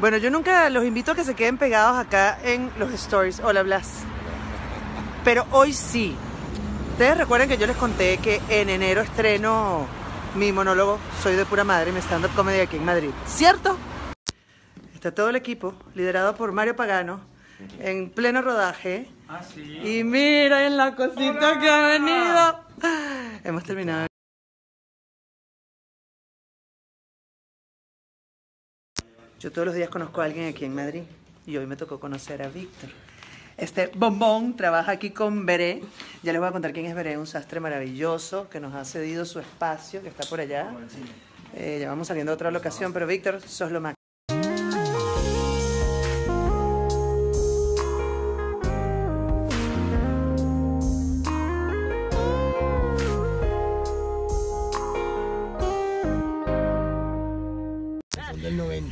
Bueno, yo nunca los invito a que se queden pegados acá en los stories. Hola, Blas. Pero hoy sí. Ustedes recuerden que yo les conté que en enero estreno mi monólogo Soy de pura madre, mi stand-up comedy aquí en Madrid. ¿Cierto? Está todo el equipo, liderado por Mario Pagano, en pleno rodaje. Ah, sí. Y miren la cosita que ha venido. Hemos terminado. Yo todos los días conozco a alguien aquí en Madrid y hoy me tocó conocer a Víctor. Este bombón trabaja aquí con Veré. Ya les voy a contar quién es Veré, un sastre maravilloso que nos ha cedido su espacio, que está por allá. Eh, ya vamos saliendo a otra locación, pero Víctor, sos lo máximo.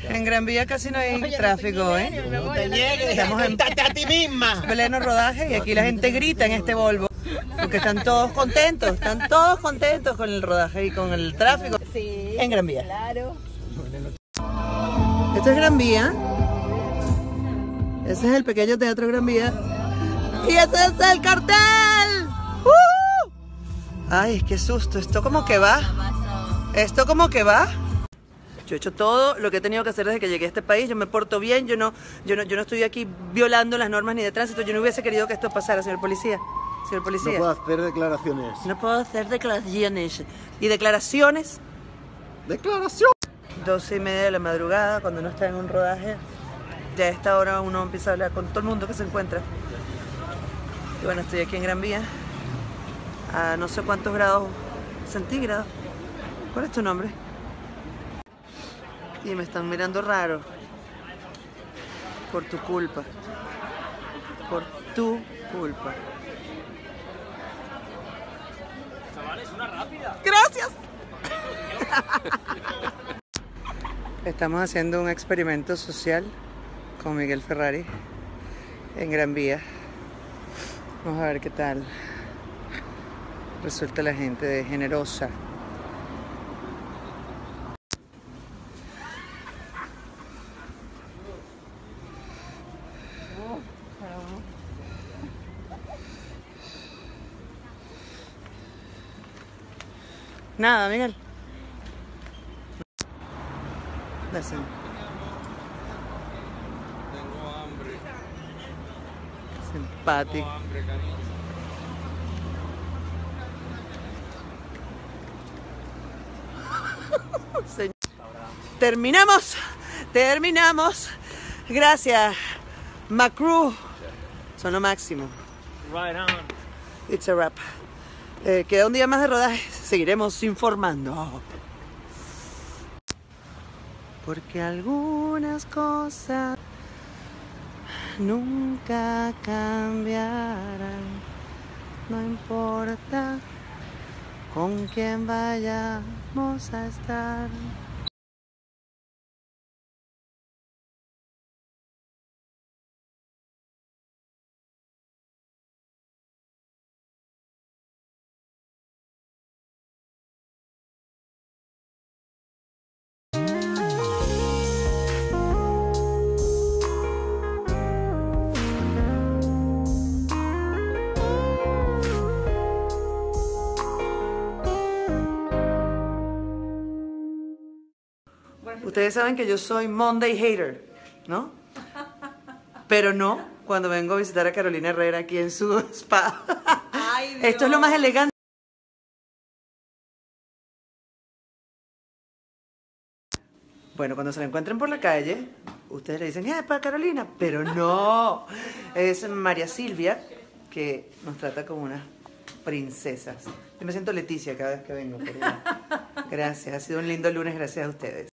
En Gran Vía casi no hay tráfico, ¿eh? Estamos en a ti misma. pleno rodaje y aquí la gente grita en este Volvo. Porque están todos contentos, están todos contentos con el rodaje y con el tráfico Sí, en Gran Vía. claro. Esto es Gran Vía. Ese es el pequeño teatro Gran Vía. Y ese es el cartel. ¡Uh! Ay, qué susto. Esto como que va. Esto como que va. Yo he hecho todo lo que he tenido que hacer desde que llegué a este país. Yo me porto bien. Yo no, yo no, yo no estoy aquí violando las normas ni de tránsito. Yo no hubiese querido que esto pasara, señor policía. Señor policía. No puedo hacer declaraciones. No puedo hacer declaraciones. ¿Y declaraciones? ¡Declaración! 12 y media de la madrugada, cuando uno está en un rodaje, ya a esta hora uno empieza a hablar con todo el mundo que se encuentra. Y bueno, estoy aquí en Gran Vía, a no sé cuántos grados centígrados. ¿Cuál es tu nombre? Y me están mirando raro. Por tu culpa. Por tu culpa. Gracias. Estamos haciendo un experimento social con Miguel Ferrari en Gran Vía. Vamos a ver qué tal resulta la gente de generosa. Nada, Miguel. Tengo hambre. Simpático. Hambre, cariño. Terminamos, terminamos. Gracias, Macru. Son lo máximo. Right on. It's a wrap. Eh, queda un día más de rodaje. Seguiremos informando. Porque algunas cosas nunca cambiarán. No importa con quién vayamos a estar. Ustedes saben que yo soy Monday hater, ¿no? Pero no cuando vengo a visitar a Carolina Herrera aquí en su spa. Esto es lo más elegante. Bueno, cuando se la encuentren por la calle, ustedes le dicen, ¡eh, para Carolina! Pero no, es María Silvia, que nos trata como unas princesas. Yo me siento Leticia cada vez que vengo. Gracias, ha sido un lindo lunes gracias a ustedes.